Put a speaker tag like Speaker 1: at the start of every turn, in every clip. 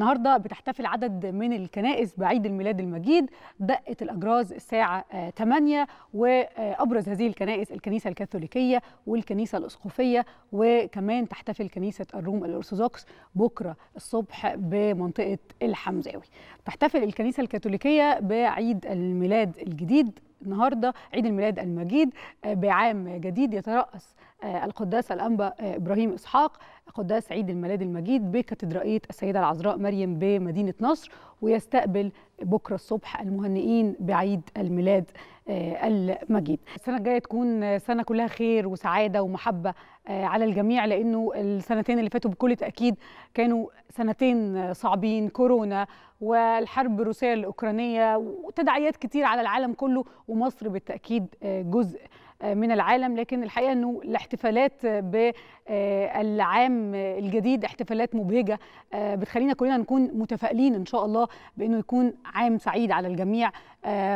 Speaker 1: النهارده بتحتفل عدد من الكنائس بعيد الميلاد المجيد دقت الأجراز الساعة 8 وأبرز هذه الكنائس الكنيسة الكاثوليكية والكنيسة الأسقفية وكمان تحتفل كنيسة الروم الأرثوذكس بكرة الصبح بمنطقة الحمزاوي. تحتفل الكنيسة الكاثوليكية بعيد الميلاد الجديد النهارده عيد الميلاد المجيد بعام جديد يترأس القداس الأنبا إبراهيم إسحاق قداس عيد الميلاد المجيد بكاتدرائية السيدة العذراء مريم بمدينة نصر ويستقبل بكرة الصبح المهنئين بعيد الميلاد المجيد. السنة الجاية تكون سنة كلها خير وسعادة ومحبة على الجميع لأنه السنتين اللي فاتوا بكل تأكيد كانوا سنتين صعبين كورونا والحرب الروسية الأوكرانية وتداعيات كتير على العالم كله ومصر بالتأكيد جزء من العالم لكن الحقيقة إنه الاحتفالات بالعام الجديد احتفالات مبهجة بتخلينا كلنا نكون متفائلين إن شاء الله بإنه يكون عام سعيد على الجميع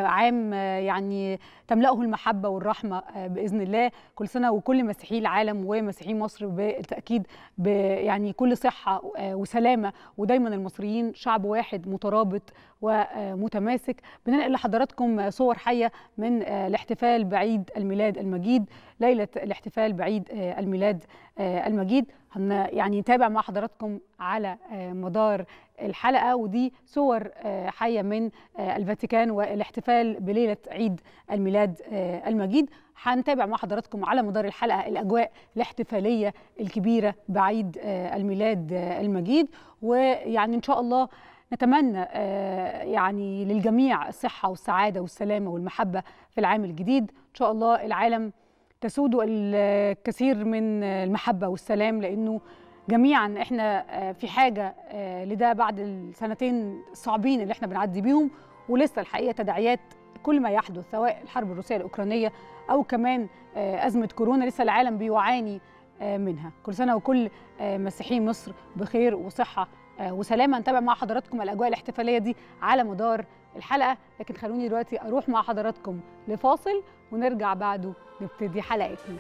Speaker 1: عام يعني تملأه المحبة والرحمة بإذن الله. كل سنة وكل مسيحي العالم ومسيحي مصر بالتأكيد يعني كل صحة وسلامة. ودايما المصريين شعب واحد مترابط ومتماسك بننقل لحضراتكم صور حية من الاحتفال بعيد الميلاد المجيد ليلة الاحتفال بعيد الميلاد المجيد. يعني نتابع مع حضراتكم على مدار الحلقة ودي صور حية من الفاتيكان والاحتفال بليلة عيد الميلاد المجيد. هنتابع مع حضراتكم على مدار الحلقة الأجواء الاحتفالية الكبيرة بعيد الميلاد المجيد. ويعني إن شاء الله نتمنى يعني للجميع الصحة والسعادة والسلامة والمحبة في العام الجديد. إن شاء الله العالم تسود الكثير من المحبة والسلام لأنه جميعا إحنا في حاجة لده بعد السنتين الصعبين اللي إحنا بنعدي بيهم ولسه الحقيقة تداعيات كل ما يحدث سواء الحرب الروسية الأوكرانية أو كمان أزمة كورونا لسه العالم بيعاني منها. كل سنة وكل مسيحي مصر بخير وصحة وسلامه نتابع مع حضراتكم الأجواء الاحتفالية دي على مدار الحلقة. لكن خلوني دلوقتي أروح مع حضراتكم لفاصل ونرجع بعده نبتدي حلقتنا.